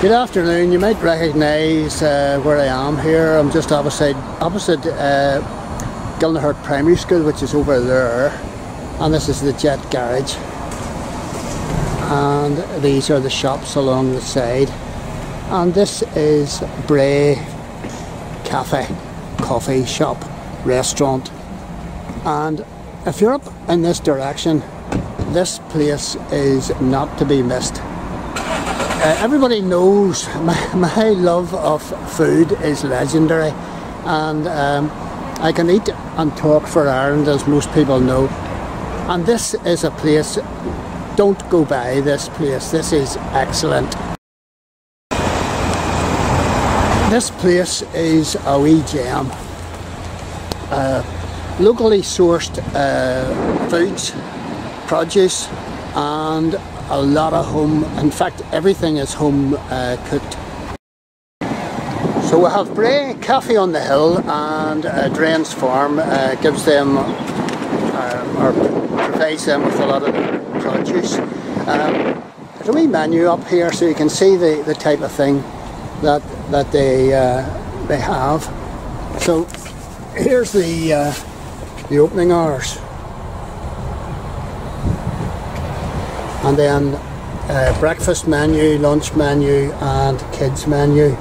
Good afternoon. You might recognise uh, where I am here. I'm just opposite opposite uh, Primary School, which is over there, and this is the Jet Garage. And these are the shops along the side. And this is Brae Cafe, coffee shop, restaurant. And if you're up in this direction, this place is not to be missed. Uh, everybody knows my, my, love of food is legendary and um, I can eat and talk for Ireland as most people know. And this is a place don't go by this place this is excellent. This place is a wee gem uh, locally sourced uh, foods produce and a lot of home, in fact everything is home uh, cooked. So we have Brae Cafe on the Hill and uh, Drains Farm uh, gives them uh, or provides them with a lot of produce. Um, there's a wee menu up here so you can see the, the type of thing that that they uh, they have. So here's the uh, the opening hours. And then uh, breakfast menu, lunch menu and kids menu.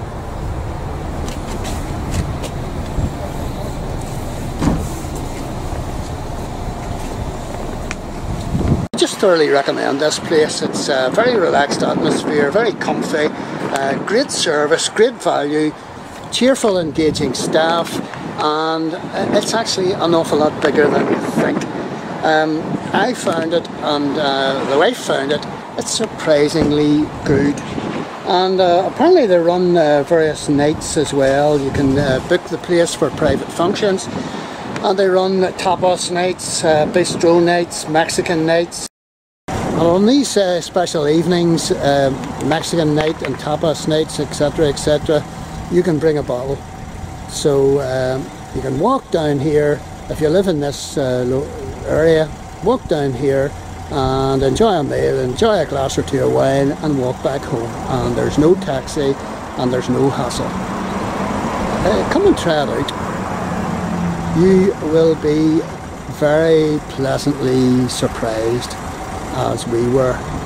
I just thoroughly recommend this place. It's a very relaxed atmosphere, very comfy, uh, great service, great value, cheerful engaging staff and it's actually an awful lot bigger than you think. Um, I found it and uh, the wife found it, it's surprisingly good. And uh, apparently they run uh, various nights as well. You can uh, book the place for private functions. And they run tapas nights, uh, bistro nights, Mexican nights. And on these uh, special evenings, Mexican night and tapas nights, etc., etc., you can bring a bottle. So um, you can walk down here if you live in this area, walk down here and enjoy a meal, enjoy a glass or two of wine and walk back home. And there's no taxi and there's no hassle. Uh, come and try it out. You will be very pleasantly surprised as we were.